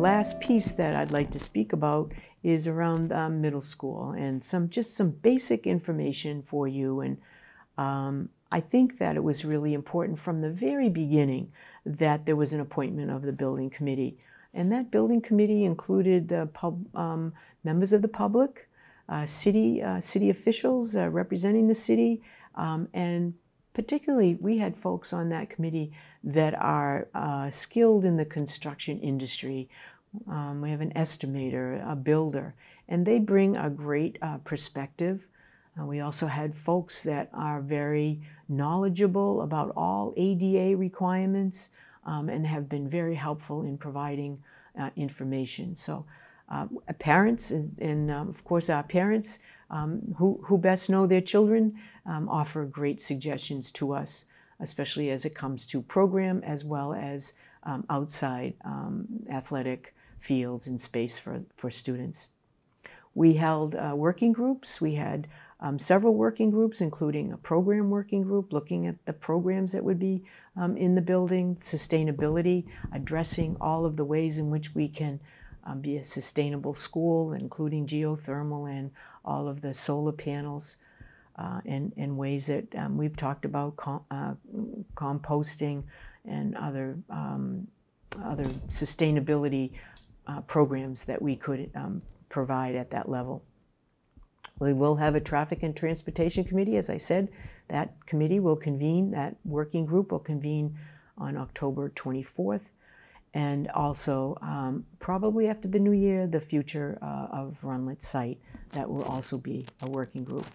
last piece that I'd like to speak about is around um, middle school and some just some basic information for you. And um, I think that it was really important from the very beginning that there was an appointment of the building committee. And that building committee included the pub, um, members of the public, uh, city, uh, city officials uh, representing the city, um, and particularly we had folks on that committee that are uh, skilled in the construction industry. Um, we have an estimator, a builder, and they bring a great uh, perspective. Uh, we also had folks that are very knowledgeable about all ADA requirements um, and have been very helpful in providing uh, information. So, uh, parents and, and um, of course our parents um, who, who best know their children um, offer great suggestions to us, especially as it comes to program as well as um, outside um, athletic fields and space for, for students. We held uh, working groups. We had um, several working groups, including a program working group looking at the programs that would be in the building, sustainability, addressing all of the ways in which we can um, be a sustainable school, including geothermal and all of the solar panels, uh, and, and ways that um, we've talked about com uh, composting and other, um, other sustainability uh, programs that we could um, provide at that level. We will have a traffic and transportation committee, as I said. That committee will convene, that working group will convene on October 24th. And also, um, probably after the new year, the future uh, of Rundlett site, that will also be a working group.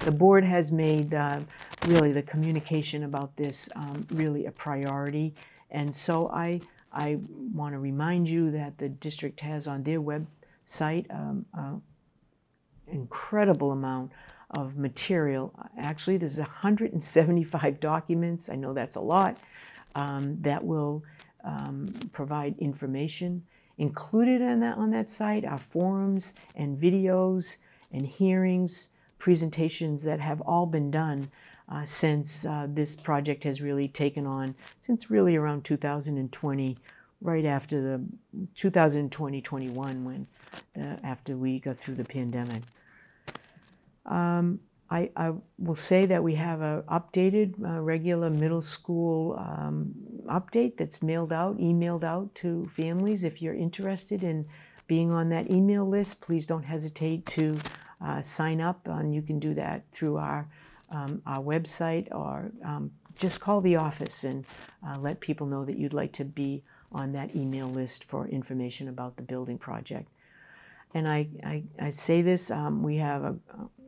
The board has made uh, really the communication about this um, really a priority. And so I, I want to remind you that the district has on their website um, incredible amount of material. Actually, there's 175 documents. I know that's a lot. Um, that will um, provide information. Included on that, on that site are forums and videos and hearings, presentations that have all been done uh, since uh, this project has really taken on, since really around 2020, right after the 2020-21 when, uh, after we got through the pandemic. Um, I, I, will say that we have an updated uh, regular middle school um, update that's mailed out, emailed out to families. If you're interested in being on that email list, please don't hesitate to uh, sign up. And you can do that through our, um, our website or um, just call the office and uh, let people know that you'd like to be on that email list for information about the building project. And I, I, I say this, um, we have a,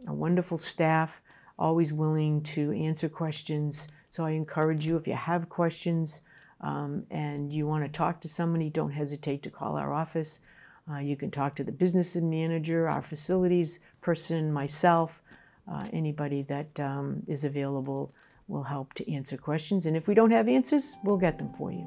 a wonderful staff, always willing to answer questions. So I encourage you, if you have questions um, and you want to talk to somebody, don't hesitate to call our office. Uh, you can talk to the business manager, our facilities person, myself, uh, anybody that um, is available will help to answer questions. And if we don't have answers, we'll get them for you.